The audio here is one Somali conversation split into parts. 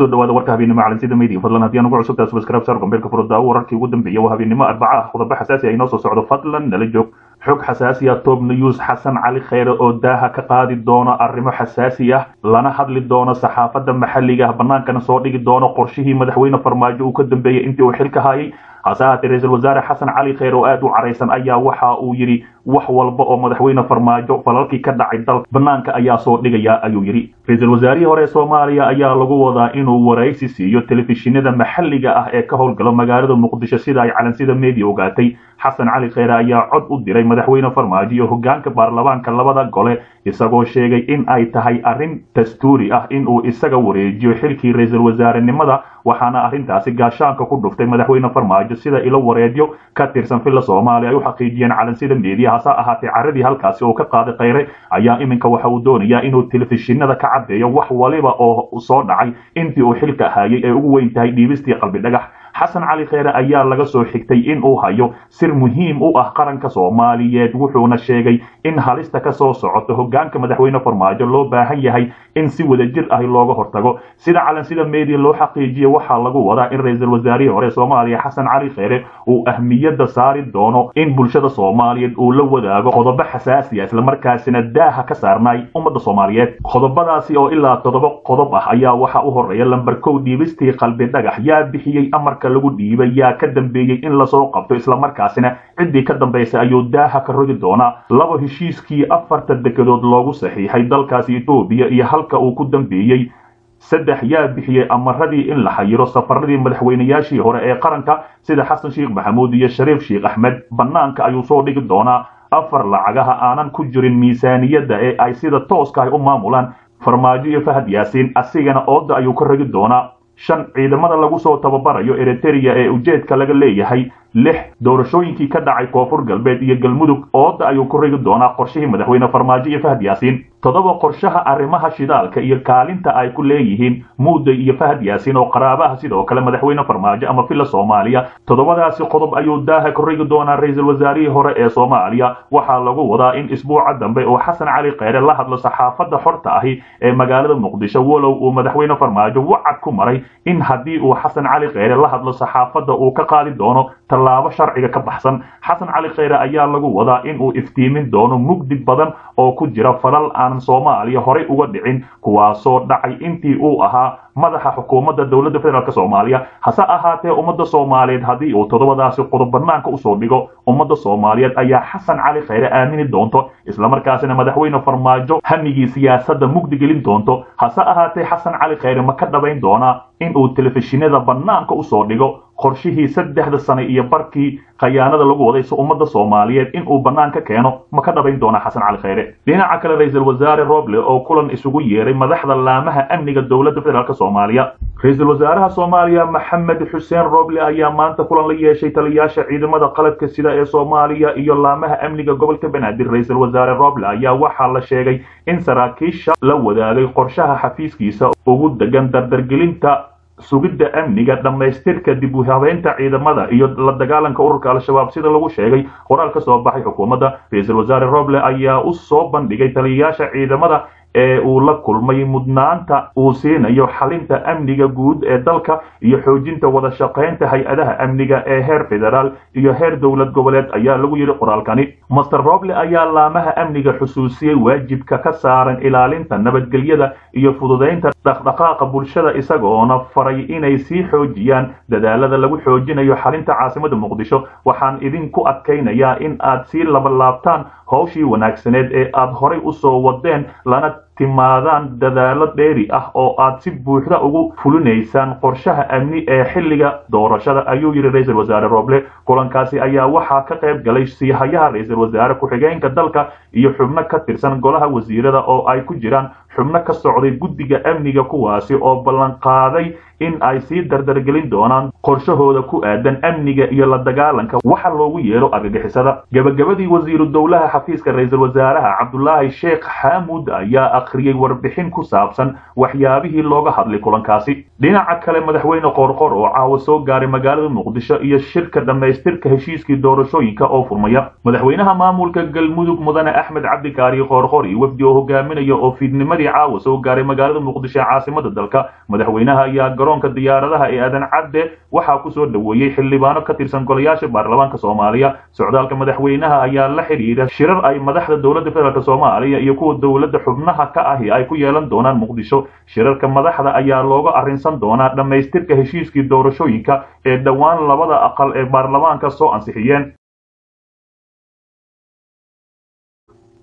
ku soo dhawaada warka habeennimo calansida media. Fadlan haddii aan ugu cusubtaa subscribe sar gombeelka furudaawo wararkii ugu dambeeya waa habeennimo arbaca ah xasaasi ah inoo soo socdo. Fadlan nala joog. Xog xasaasi ah top news xasan cali kheyre oo daaha ka qaadi doono arrimo xasaasi ah. Lana hadli doono saxaafadda maxalliga ah. Bannaankana soo dhigi doono qorshihii madaxweyne farmaajo uu ka dambeeyey intii uu xilka hayay hase haatee ra'iisul wasaare xasan cali kheyre oo aad u caraysan ayaa waxa uu yidhi wax walba oo madaxweyne farmaajo falalkii ka dhacay dalka. Bannaanka ayaa soo dhigaya ayuu yidhi. Ra'iisul wasaarihii hore soomaaliya ayaa lagu wadaa inuu waraysi siiyo telefishinada maxalliga ah ee ka howlgala magaalada muqdisho sida ay calansida media ogaatay. Xasan cali kheyre ayaa cod u diray madaxweyne farmaajo iyo hogaanka baarlamaanka labada gole isagoo sheegay in ay tahay arrin dastuuri ah inuu isaga wareejiyo xilkii ra'iisul wasaarenimada waxaana arrintaasi gaashaanka ku dhuftay madaxweyne farmaajo sida ilo wareedyo ka tirsan villa soomaaliya ay u xaqiijiyeen calansida media hase ahaatee caradii halkaasi oo ka qaaday kheyre ayaa iminka waxa uu doonayaa inuu telefishinada ka caddeeyo wax waliba oo soo dhacay intii uu xilka hayay ee ugu weyn tahay dhiibistii qalbi dhagax xasan cali kheyre ayaa laga soo xigtay in uu hayo sir muhiim u ah qaranka soomaaliyeed wuxuuna sheegay in halista ka soo socoto hogaanka madaxweyne farmaajo loo baahan yahay in si wadajir ah looga hortago. Sida calansida media loo xaqiijiye waxaa lagu wadaa in ra'iisul wasaarihii hore soomaaliya xasan cali kheyre uu ahmiyadda saari doono in bulshada soomaaliyeed uu la wadaago qodobo xasaasiya islamarkaasina daaha ka saarnaay ummadda soomaaliyeed. Qodobadaasi oo ilaa toddoba qodob ah ayaa waxaa u horreeya lamber kow dhiibistii qalbi dhagax. Yaa bixiyey amarka lagu dhiibay yaa ka dambeeyey in la soo qabto islamarkaasina ciddii ka dambaysa ayuu daaha ka rogi doonaa. Laba heshiiskii afarta dekedood loogu saxiixay dalkaasi etoobiya iyo halka uu ku dambeeyey saddex yaa bixiyey amaradii in la xayiro safaradii madaxweynayaashii hore ee qaranka sida xasan sheekh maxamuud iyo shariif sheekh axmed. Bannaanka ayuu soo dhigi doonaa. Afar lacagaha aanan ku jirin miisaaniyadda ee ay sida tooska ah u maamulaan. Farmaajo iyo fahad yaasiin asigana ooda ayuu ka rogi doonaa shan ciidamada lagu soo tababarayo eritereya ee ujeedka laga leeyahay lix doorashooyinkii ka dhacay koonfur galbeed iyo galmudug ooda ayuu ku rigi doonaa qorshihii madaxweyne farmaajo iyo fahad yaasiin toddoba qorshaha arrimaha shidaalka iyo kaalinta ay ku leeyihiin muuday iyo fahad yaasiin oo qaraabaha sidoo kale madaxweyne farmaajo ama villa soomaaliya. Toddobadaasi qodob ayuu daaha ku rigi doonaa ra'iisul wasaarihii hore ee soomaaliya. Waxaa lagu wadaa in isbuuca dambe uu xasan cali kheyre la hadlo saxaafadda xorta ahi ee magaalada muqdisho walow uu madaxweyne farmaajo wacad ku maray in haddii uu xasan cali kheyre la hadlo saxaafadda uu ka qaadi doono tallaabo sharciga ka baxsan. Xasan cali kheyre ayaa lagu wadaa in uu iftiimin doono mugdi badan oo ku jira falal aanan soomaaliya horay uga dhicin kuwaasoo dhacay intii uu ahaa madaxa xukuumadda dowladda federaalk soomaaliya. Hase ahaatee ummadda soomaaliyeed haddii uu toddobadaasi qodob bannaanka u soo dhigo ummadda soomaaliyeed ayaa xasan cali kheyre aamini doonto islamarkaasina madaxweyne farmaajo hamigii siyaasadda mugdi gelin doonto. Hase ahaatee xasan cali kheyre ma ka dhabayn doonaa in uu telefishinada bannaanka u soo dhigo qorshihii saddexda sane iyo barkii khayaanada lagu wadayso ummadda soomaaliyeed in uu bannaanka keeno ma ka dhabayn doonaa xasan cali kheyre. Dhinaca kale ra'iisul wasaare roble oo kulan isugu yeeray madaxda laamaha amniga dowladda federaalk soomaaliya. Ra'iisul wasaaraha soomaaliya maxamed xuseen roble ayaa maanta kulan la yeeshay taliyaasha ciidamada qalabka sida ee soomaaliya iyo laamaha amniga gobolka banaadir ra'iisul wasaare roble ayaa waxaa la sheegay in saraakiisha la wadaagay qorshaha xafiiskiisa ugu degan dardargelinta sugidda amniga dhammaystirka dib u habeynta ciidamada iyo la dagaalanka ururka al-shabaab sida lagu sheegay qoraal ka soo baxay xukuumadda. Ra'iisul wasaare roble ayaa u soo bandhigay taliyayaasha ciidamada ee uu la kulmay mudnaanta uu siinayo xalinta amniga guud ee dalka iyo xoojinta wada shaqaynta hay'adaha amniga ee heer federaal iyo heer dowlad goboleed ayaa lagu yidhi qoraalkani. Master roble ayaa laamaha amniga xusuusiyey waajibka ka saaran ilaalinta nabadgelyada iyo fududaynta dhaqdhaqaaqa bulshada isagoona faray inay sii xoojiyaan dadaalada lagu xoojinayo xalinta caasimada muqdisho waxaan idinku adkaynayaa in aad sii labalaabtaan howshii wanaagsaneed ee aad horay u soo wadeen lana timaadaan dadaalo dheeri ah oo aad si buuxda ugu fulinaysaan qorshaha amni ee xilliga doorashada ayuu yidhi ra'iisul wasaare roble. Kulankaasi ayaa waxaa ka qayb galay siihayaha ra'iisul wasaare ku-xigeenka dalka iyo xubno ka tirsan golaha wasiirada oo ay ku jiraan xubno ka socday guddiga amniga kuwaasi oo ballanqaaday in ay sii dardargelin doonaan qorshahooda ku aadan amniga iyo la dagaalanka waxa loogu yeero argagixisada. Gebagabadii wasiiru dowlaha xafiiska ra'iisul wasaaraha cabdulaahi sheekh xaamuud ayaa akhriyey warbixin ku saabsan waxyaabihii looga hadlay kulankaasi. Dhinaca kale madaxweyne qoorqor oo caawa soo gaaray magaalada muqdisho iyo shirka dhammaystirka heshiiskii doorashooyinka oo furmaya. Madaxweynaha maamulka galmudug mudane axmed cabdikaari qoorqor iyo wafdi oo hogaaminaya oo fiidnimadii caawa soo gaaray magaalada muqdisho ee caasimada dalka. Madaxweynaha ayaa garoonka diyaaradaha ee aadan cadde waxaa ku soo dhoweeyey xildhibaano ka tirsan golayaasha baarlamaanka soomaaliya. Socdaalka madaxweynaha ayaa la xidhiidha shirar ay madaxda dowladda federaalk soomaaliya iyo kuwa dowladda xubnaha ka ahi ay ku yeelan doonaan muqdisho. Shirarka madaxda ayaa looga arrinsan doonaa dhammaystirka heshiiskii doorashooyinka ee dhowaan labada aqal ee baarlamaanka soo ansixiyeen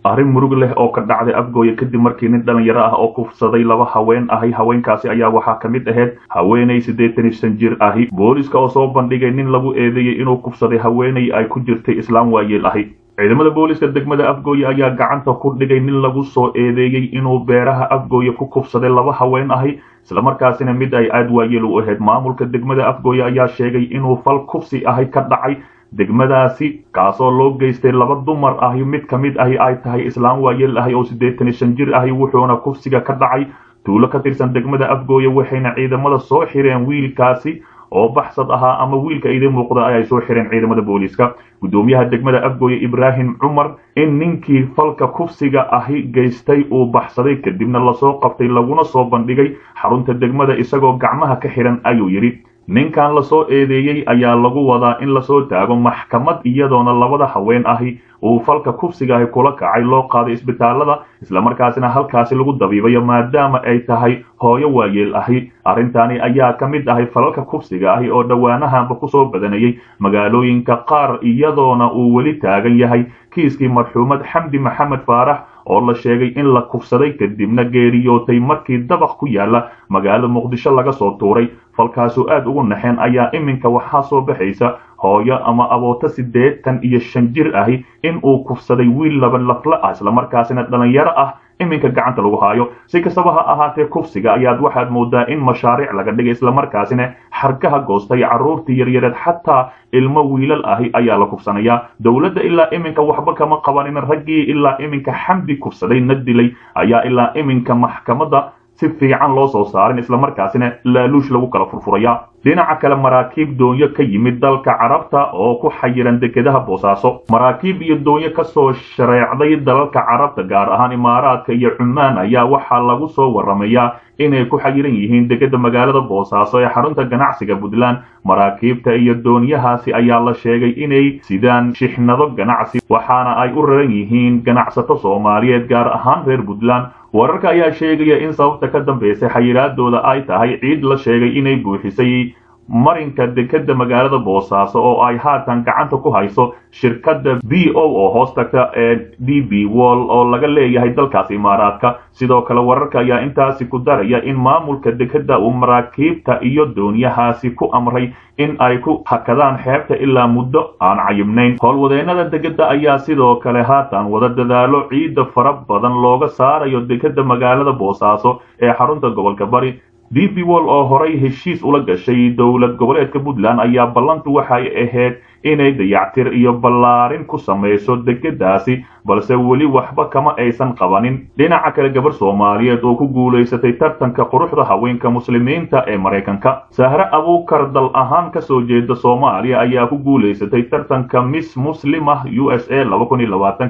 arrin murug leh oo ka dhacday afgooye kadib markii nin dhalinyaro ah oo kufsaday laba haween ahi haweenkaasi ayaa waxaa ka mid ahayd haweenay siddeetan iyo shan jir ahi. Booliska oo soo bandhigay nin lagu eedeeyey inuu kufsaday haweenay ay ku jirtay islaam waayeel ahi. Ciidamada booliska degmada afgooye ayaa gacanta ku dhigay nin lagu soo eedeeyey inuu beeraha afgooye ku kufsaday laba haween ahi islamarkaasina mid ay aad waayeel u ahayd. Maamulka degmada afgooye ayaa sheegay inuu fal kufsi ahi ka dhacay degmadaasi kaasoo loo geystay laba dumar ahi mid ka mid ahi ay tahay islaam waayeel ahi oo siddeetan shan jir ahi wuxuuna kufsiga ka dhacay tuulo ka tirsan degmada afgooye waxayna ciidamada soo xireen wiilkaasi oo baxsad ahaa ama wiilka idin muuqda ay soo xireen ciidamada booliiska. Guddoomiyaha degmada afgooye ibraahim cumar in ninkii falka kufsiga ahi geystay uu baxsaday kadibna la soo qabtay laguna soo bandhigay xarunta degmada isagoo gacmaha ka xihan ayuu yidhi ninkan la soo eedeeyey ayaa lagu wadaa in la soo taago maxkamad iyadoona labada haween ahi uu falka kufsiga ahi kula kacay loo qaaday isbitaalada islamarkaasina halkaasi lagu dabiibayo maadaama ay tahay hooyo waayeel ahi. Arrintani ayaa ka mid ahay falalka kufsiga ahi oo dhowaanahanba ku soo badanayay. Magaalooyinka qaar iyadoona uu weli taagan yahay. Kiiskii marxuumad xamdi maxamed faarax oo la sheegay in la kufsaday kadibna geeriyootay markii dabaq ku yaalla magaalada muqdisho laga soo tuuray. Falkaasoo aad ugu naxeen ayaa iminka waxaa soo baxaysa hooyo ama abooto siddeetan iyo shan jir ahi in uu kufsaday wiil laba lafla ah islamarkaasina dhalinyaro ah iminka gacanta lagu haayo. Si kastaba ha ahaatee kufsiga ayaad waxaad moodaa in mashaariic laga dhigay islamarkaasina xarkaha goostay carruurtii yaryareed xataa ilmo wiilal ahi ayaa la kufsanayaa dowladda ilaa iminka waxba kama qabanin raggii ilaa iminka xamdi kufsaday na dilay ayaa ilaa iminka maxkamadda si fiican loo soo saarin islamarkaasina laaluush lagu kala furfuraya dhinaca kale maraakiib doonyo ka yimid dalka carabta oo ku xayiran dekedaha boosaaso. Maraakiib iyo doonyo ka soo shareecday dalalka carabta gaar ahaan imaaraadka iyo cumaan ayaa waxaa lagu soo waramayaa inay ku xayiran yihiin dekeda magaalada boosaaso ee xarunta ganacsiga puntland. Maraakiibta iyo doonyahaasi ayaa la sheegay inay sidaan shixnado ganacsi waxaana ay u raran yihiin ganacsato soomaaliyeed gaar ahaan reer puntland. Wararka ayaa sheegaya in sababta ka dambaysay xayiraadooda ay tahay ciid la sheegay inay buuxisay marinka dekeda magaalada boosaaso oo ay haatan gacanta ku hayso shirkadda b o oo hoos tagta ee d b wall oo laga leeyahay dalkaas imaaraadka. Sidoo kale wararka ayaa intaasi ku daraya in maamulka dekeda uu maraakiibta iyo doonyahaasi ku amray in ay ku hakadaan xeebta ilaa muddo aan cayibnayn howlwadeennada degedda ayaa sidoo kale haatan wada dadaalo. Ciidda fara badan looga saarayo dekeda magaalada boosaaso ee xarunta gobolka bari d b wall oo horay heshiis ula gashay dowlad goboleedka puntland ayaa ballantu waxay ahayd inay dayactir iyo ballaarin ku samayso degedaasi balse weli waxba kama aysan qabanin. Dhinaca kale gabar soomaaliyeed oo ku guulaysatay tartanka quruxda haweenka muslimiinta ee maraykanka sahre abuukar dal ahaan ka soo jeeda soomaaliya ayaa ku guulaysatay tartanka miss muslimah u s a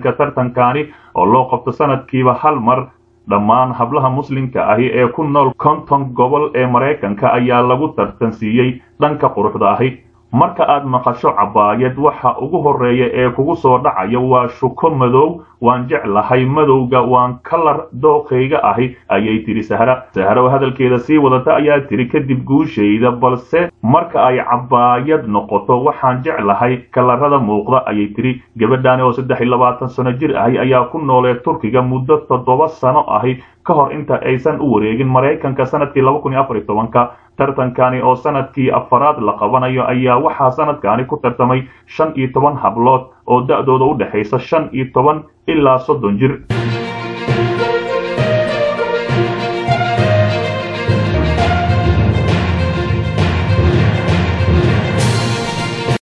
ka tartankani oo loo qabto sanadkiiba hal mar dhammaan hablaha muslimka ahi ee ku nool konton gobol ee maraykanka ayaa lagu tartansiiyey dhanka quruxda ahi marka aad maqasho cabaayad waxa ugu horreeya ee kugu soo dhacaya waa shuko madow waan jeclahay madowga waan kalar dooqayga ahi ayay tidhi sahra oo hadalkeeda sii wadata ayaa tidhi kadib guushayda balse marka ay cabaayad noqoto waxaan jeclahay kalarada muuqda ayay tidhi. Gabadhaani oo saddex iyo labaatan sano jir ahi ayaa ku noolee turkiga muddo toddoba sano ahi ka hor inta aysan u wareegin maraykanka sannadkii tobanka tartankani oo sannadkii afaraad la qabanayo ayaa waxaa sanadkani ku tartamay shan iyo toban hablood oo da'dooda u dhexaysa shan iyo toban ilaa soddon jir